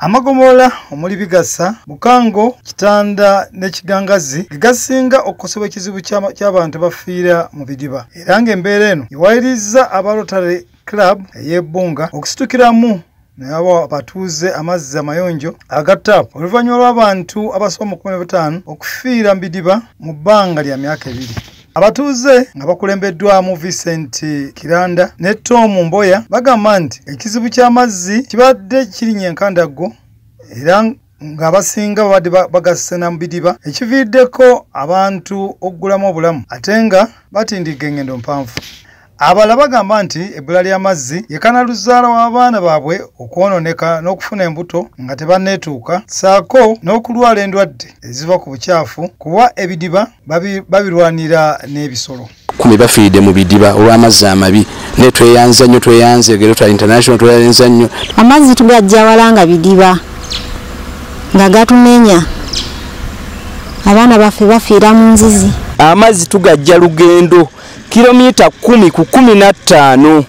amagomolola omuli bigasa bukango kitanda n'ekigangazi ge gasinga okukosebwa ekizibu ky'abantu bafiira mu bidiba. Era ng'embeera eno ewayiriza aba rotary club ey'ebbunga okusitukiramu naaba abatuuze amazzi amayonjo aga taapu oluvannyuma lw'abantu abasoba mu 15 okufiira mu bidiba mu bbanga lya myaka ebiri abatuuze nga bakulembeddwamu vincent kiranda ne tom mboya bagamba nti ekizibu ky'amazzi kibadde kirinya enkandaggo era ng'abasinga babadde ba- bagasena mu bidiba ekiviiriddeko abantu okuggulamu obulamu ate nga batindiga engendo mpanvu abalala bagamba nti ebbula ly'amazzi yekanaluzaala w'abaana baabwe okwononeka n'okufuna embuto nga tebanneetuuka ssaako n'okulwala endwadde eziva ku bukyafu kuba ebidiba babi- babirwanira n'ebisolo. Kumi bafiiridde mu bidiba olw'amazzi amabi. Naye tweyanza nnyo tweyanze gerotal international tweyanza nnyo. Amazzi tugajja wala nga bidiba nga gatumenya. Abaana baffe bafiira mu nzizi. Amazzi tugajja lugendo kilomita kumi ku kumi na ttaano.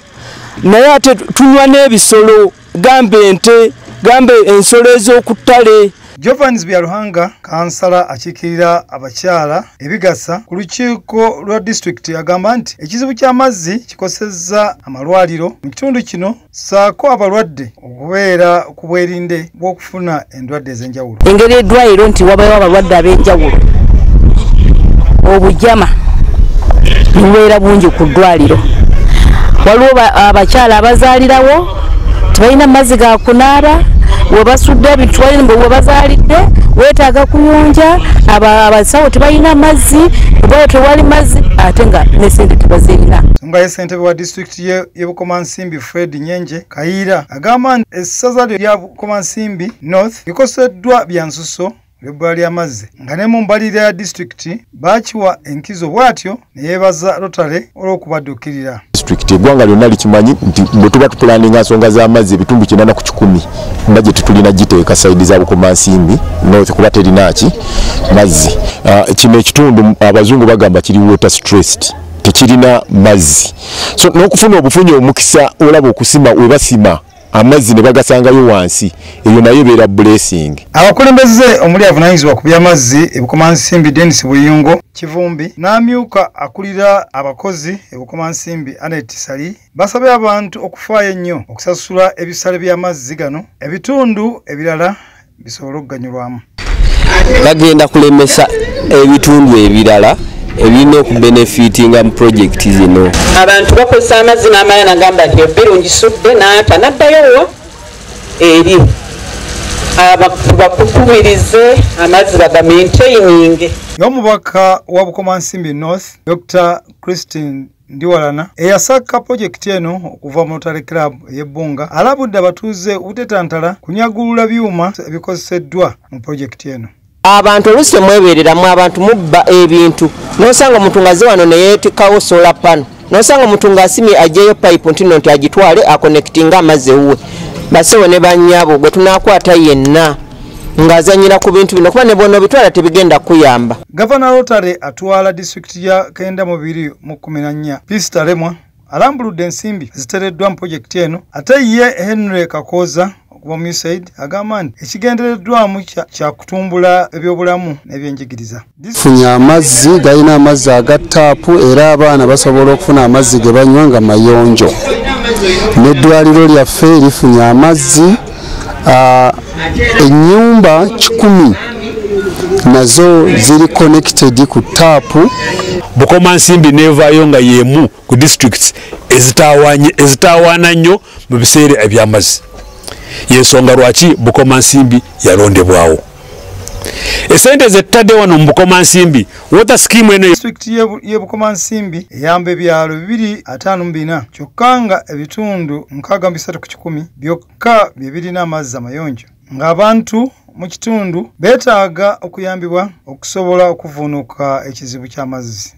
Naye ate tunywa n'ebisolo gamba ente gamba ensolo ez'oku ttale jovans byaluhanga kansala akiikirira abakyala ebigasa ku lukiiko lwa disitulikiti agamba nti ekizibu ky'amazzi kikosezza amalwaliro. Mu kitundu kino ssaako abalwadde okubeera ku bwerinde bw'okufuna endwadde ez'enjawulo. Engeri eddwaliro nti wabayo abalwadde ab'enjawulo. Obujama bubeera bungi ku ddwaliro. Waliwo ba- abakyala abazaalirawo tebalina mazzi ga kunaaba webasudde ebintu tebalina webazaalidde weetaaga kuyonja aba- abasawo tebalina mazzi eddwaliro tewali mazzi ate nga nesente tebazirina. Nga ye ssentebe wa disitulikiti y'e- y'e bukomansimbi fred nyenje kayiira agamba nti essaza lya bukomansimbi north likoseddwa bya nsuso lw'ebbula ly'amazzi nga ne mu mbalirira ya disitulikiti baakiwa enkizo bw'atyo ne yeebaza rotary olw'okubadduukirira disitulikiti eggwanga lyonna likimanyi nti bwe tuba tupulaninga nsonga z'amazzi ebitundu kinana ku kikumi bajeti tulina giteeka sayidi za bukomansimbi north kuba terinaki mazzi. Ah, kino ekitundu abazungu bagamba kiri water stressed tekirina mazzi. So n'okufuna obufunyi omukisa olaba okusima we basima amazzi ne bagasangayo wansi. Eyo nayo ebeera blessing. Abakulembeze omuli avunaanyizibwa ku by'amazzi ebukomansimbi denis buyungo kivumbi n'amyuka akulira abakozi ebukomansimbi anet sali basabye abantu okufaayo ennyo okusasula ebisale by'amazzi gano ebitundu ebirala bisobole okuganyulwamu. Bagenda kulemesa ebitundu ebirala ebirina okubenefitinga mu projekiti zino. Abantu bakozesa amazzi n'amaya nagamba nti ebbiru ngisudde n'ata n'addayo wa? Eri. Bakukubirize amazzi bagamaintaininge y'omubaka wa bukomansimbi north dr christine ndiwalana eyasaka pulojekiti eno okuva mu rotary club ey'ebbunga alabudde abatuuze obutetantala kunyagulula byuma ebikozeseddwa mu pulojekiti eno abantu oluusi temwebereramu abantu mubba ebintu. Nosanga omuntu ngaze wano neyeetekawo sola pano nosanga omuntu ngaasimye ajjeyo payipu nti no nti agitwale akonekitinga amazzi ewuwe. Basewo ne bannyabo gwe tunakwata yenna ng'azanyira ku bintu bino kuba ne bwona obitwala tebigenda kuyamba gavana rotary atwala disitulikiti ya kenda mu biri mu kumi na nnya. Pisita lemwa alambuludde ensimbi eziteereddwa mu pulojekiti eno ate ye henry kakooza mu usaid agamba nti ekigendereddwamu kya- kutumbula ebyobulamu n'ebyenjigiriza. Funye amazzi galina amazzi aga taapu era abaana basobola okufuna amazzi ge banywa nga mayonjo. N'eddwaliro lyaffe lifunye amazzi ennyumba kikumi nazo ziri connected ku taapu bukoma nsimbi nevaayo nga yemu ku districts ezitawanye- ezitawaana nnyo mu biseera ebyamazzi yensonga lwaki bukoma nsimbi yalondebwawo? Esente zettadde wano mu bukoma nsimbi water scheme eno disitulikiti y'e- y'e bukomansimbi eyamba ebyalo bibiri ataano mu bina. Kyokka nga ebitundu nkaaga mu bisatu ku kikumi byokka bye birina amazzi amayonjo. Ng'abantu mu kitundu beetaaga okuyambibwa okusobola okuvuunuka ekizibu ky'amazzi